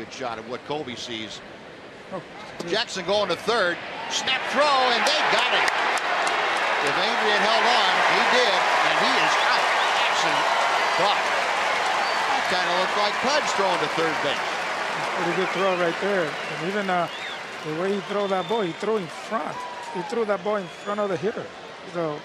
good shot at what Colby sees. Oh, Jackson going to third. Snap throw, and they got it. If Adrian held on, he did, and he is out. Jackson caught. That kind of looked like Pudge throwing to third base. Pretty good throw right there. And even uh, the way he threw that ball, he threw in front. He threw that ball in front of the hitter. So